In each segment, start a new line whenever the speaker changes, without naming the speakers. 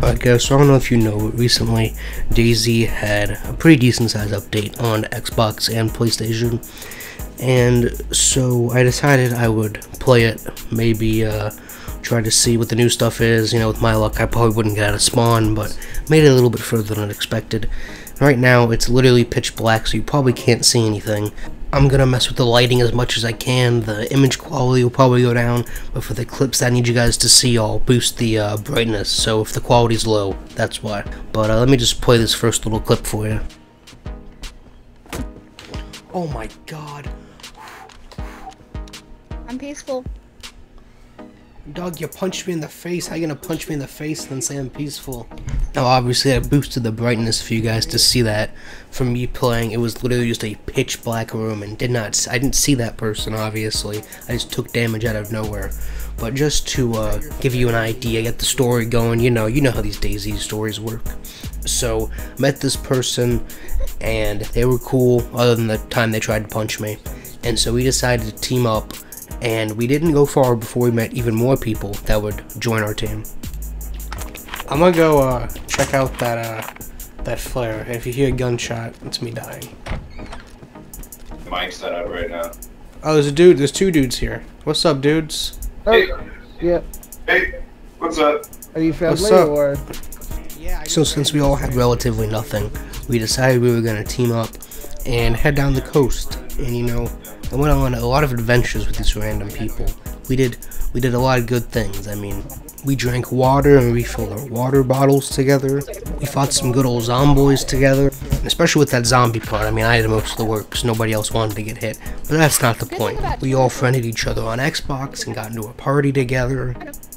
Guys, so I don't know if you know, but recently DayZ had a pretty decent size update on Xbox and PlayStation. And so I decided I would play it, maybe uh, try to see what the new stuff is. You know, with my luck, I probably wouldn't get out of spawn, but made it a little bit further than I expected. Right now, it's literally pitch black, so you probably can't see anything. I'm gonna mess with the lighting as much as I can. The image quality will probably go down, but for the clips that I need you guys to see, I'll boost the uh, brightness. So if the quality's low, that's why. But uh, let me just play this first little clip for you. Oh my god.
I'm peaceful.
Dog, you punched me in the face. How you gonna punch me in the face and then say I'm peaceful? Now, obviously, I boosted the brightness for you guys to see that. From me playing, it was literally just a pitch black room, and did not. I didn't see that person. Obviously, I just took damage out of nowhere. But just to uh, give you an idea, get the story going. You know, you know how these DayZ stories work. So, met this person, and they were cool. Other than the time they tried to punch me, and so we decided to team up and we didn't go far before we met even more people that would join our team. I'm gonna go uh, check out that uh, that flare. If you hear a gunshot, it's me dying.
Mike's set up right now.
Oh, there's a dude. There's two dudes here. What's up, dudes?
Hey,
Yeah.
hey, what's up?
Are you friendly
What's up?
or?
So since we all had relatively nothing, we decided we were gonna team up and head down the coast. And you know, I went on a lot of adventures with these random people. We did we did a lot of good things. I mean, we drank water and refilled our water bottles together. We fought some good old zomboys together. And especially with that zombie part, I mean, I did most of the work because nobody else wanted to get hit. But that's not the point. We all friended each other on Xbox and got into a party together.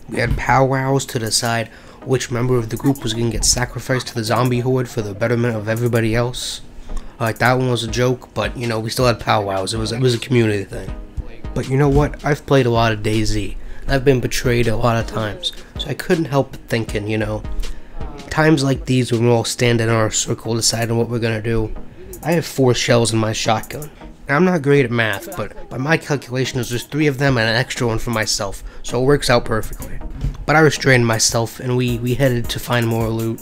We had powwows to decide which member of the group was going to get sacrificed to the zombie horde for the betterment of everybody else. Like that one was a joke, but you know we still had powwows. It was it was a community thing. But you know what? I've played a lot of DayZ. I've been betrayed a lot of times, so I couldn't help thinking, you know, times like these when we all stand in our circle deciding what we're gonna do. I have four shells in my shotgun. And I'm not great at math, but by my calculations, there's three of them and an extra one for myself, so it works out perfectly. But I restrained myself, and we we headed to find more loot.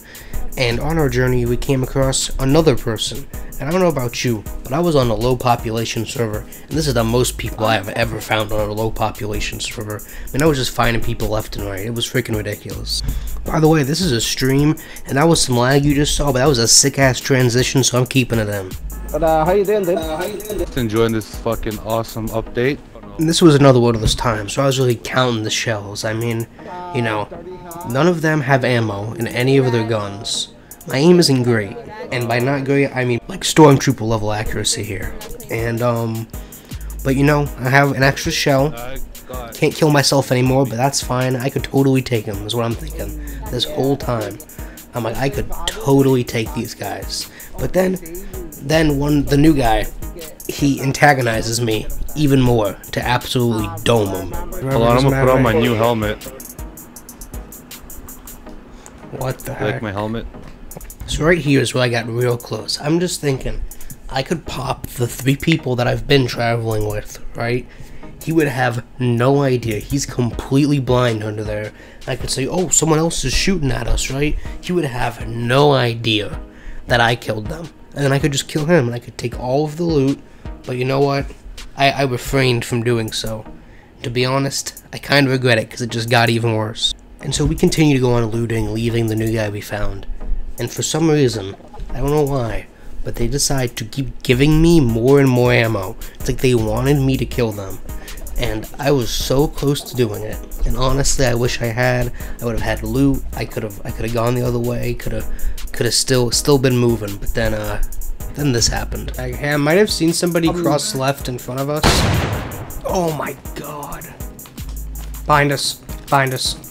And on our journey, we came across another person. And I don't know about you, but I was on a low population server, and this is the most people I have ever found on a low population server. I mean, I was just finding people left and right. It was freaking ridiculous. By the way, this is a stream, and that was some lag you just saw, but that was a sick ass transition, so I'm keeping it in.
But uh, how you doing, dude? How you doing?
Just enjoying this fucking awesome update.
And this was another one of those times, so I was really counting the shells. I mean, you know, none of them have ammo in any of their guns. My aim isn't great, and by not great, I mean like stormtrooper level accuracy here. And um, but you know, I have an extra shell. Can't kill myself anymore, but that's fine. I could totally take them. Is what I'm thinking. This whole time, I'm like, I could totally take these guys. But then, then one the new guy, he antagonizes me even more to absolutely dome him.
Hold on, I'm gonna put on my new helmet.
What the
You
heck?
like my helmet?
So right here is where I got real close. I'm just thinking, I could pop the three people that I've been traveling with, right? He would have no idea. He's completely blind under there. I could say, oh, someone else is shooting at us, right? He would have no idea that I killed them. And then I could just kill him, and I could take all of the loot. But you know what? I, I refrained from doing so. To be honest, I kind of regret it because it just got even worse. And so we continue to go on looting, leaving the new guy we found. And for some reason, I don't know why, but they decide to keep giving me more and more ammo. It's like they wanted me to kill them. And I was so close to doing it. And honestly, I wish I had. I would have had loot. I could have I could have gone the other way. Could have could have still still been moving. But then uh then this happened. I, I might have seen somebody cross left in front of us. Oh my god. Find us. Find us.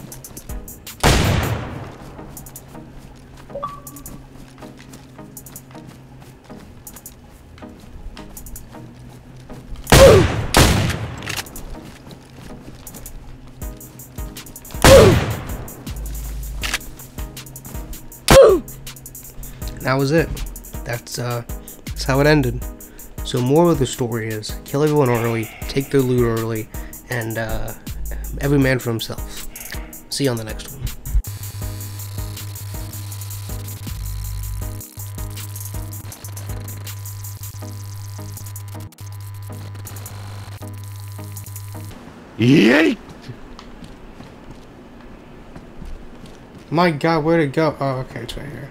that was it. That's uh, that's how it ended. So moral of the story is kill everyone early, take their loot early, and uh, every man for himself. See you on the next one.
Yeet!
My god, where'd it go? Oh, okay, it's right here.